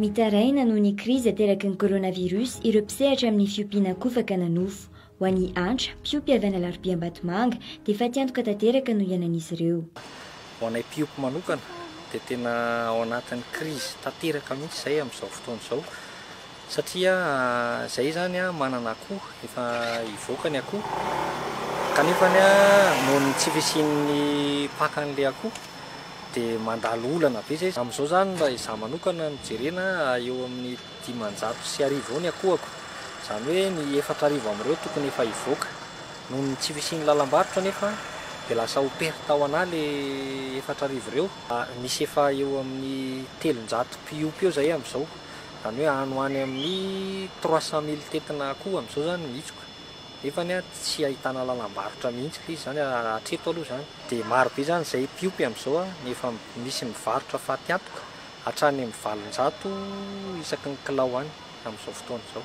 Mitaraina noho ny krizy ateraky ny coronavirus ireo mpisehatra amin'ny fiompiana akoho fakana nofo. Ho an'i Antra, mpiompy avy any Alarobia Ambatomanga, dia fatiantoka tanteraka no iainan'izy ireo. Ho anay mpiompy manokana dia tena ao anatin'ny krizy tanteraka mihitsy izay amin'izao fotoana izao. Satria zay zany manana akoho efa hivoaka ny akoho kanefa noho ny tsy fisian'ny mpaka an'ilay akoho dia mandalo olana be zay. Amin'izao zany raha izaho manokana no jerena eo amin'ny dimanjato sy arivo eo ny akohoko izany hoe ny efatra arivo amin'ireo tokony efa hivoaka noho ny tsy fisian'ny lalam-barotra nefa dia lasa ho perte ao anah ilay efatra arivo ireo. Misy efa eo amin'ny telonjato mpiompy eo zay amin'izao. Zany hoe ano any amin'ny trois cent mille tetina akoho amin'izao izany ny hitsoka nefany tsy ahitana lalam-barotra mihitsy ilay izy izany hatreto aloha izany dia maro be izany izay mpiompy amin'izao ary efa misy mivarotra fatiantoka hatrany amin'ny valonjato isaky ny kilao any amin'izao fotoana izao.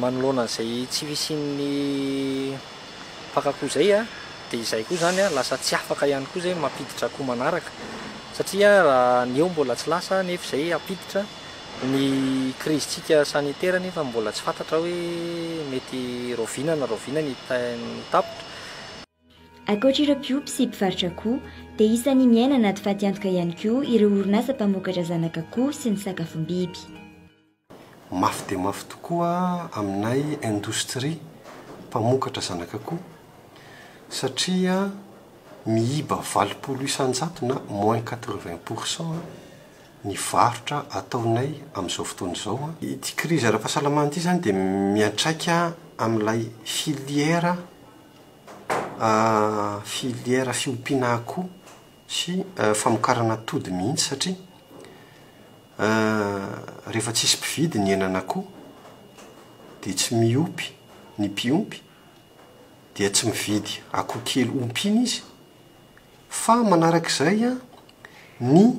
Manoloana an'izay tsy fisian'ny mpaka akoho izay dia izay koa izany lasa tsy afaka ihany koa izay mampiditra akoho manaraka satria raha ny eo mbola tsy lasa nefa izay hampiditra, ny krizintsika sanitaire nefa mbola tsy fantatra hoe mety raoviana na raoviana ny tapitra. Ankoatra ireo mpiompy sy mpivarotra akoho dia isan'ny miaina anaty fatiantoka ihany koa ireo orinasa mpamokatra zanak'akoho sy ny sakafom-biby. Mafy dia mafy tokoa aminay indostria mpamokatra zanak'akoho satria miiba valopolo isan-jato na moins quatre-vingts pour cent ny varotra ataonay amin'izao fotoana izao. Ity krizy ara-pahasalamana ity izany dia miantraika amin'ilay filière filière fiompiana akoho sy famokarana atody mihitsy satria rehefa tsisy mpividy ny henan'akoho dia tsy miompy ny mpiompy dia tsy mividy akoho kely ompiana izy fa manaraka izay an ny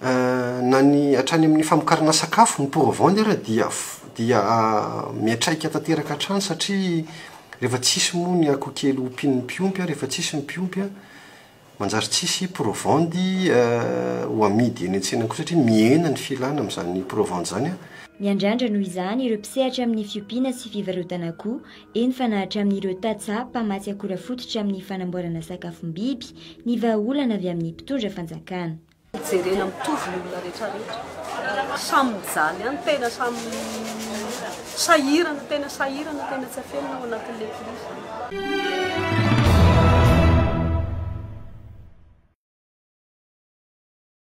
na ny hatrany amin'ny famokarana sakafo ny pour vendre ary dia dia miantraika tanteraka hatrany satria rehefa tsisy moa ny akoho kely ompian'ny mpiompy ary rehefa tsisy ny mpiompy an Manjary tsisy provandy ho amidy eny an-tsena akory satria mihena ny filana amin'izany provandy izany an! Miandrandra noho izany ireo mpisehatra amin'ny fiompiana sy fivarotana akoho, eny fa na hatramin'ireo tantsaha mpamatsy akora fototra amin'ny fanamboarana sakafom-biby, ny vahaolana avy amin'ny mpitondra fanjakana. Jerena mitovy ny olona rehetra rehetra. Samy mijaly ihany tena samy sahirana tena sahirana tena tsy afenina ao anatin'ilay crise.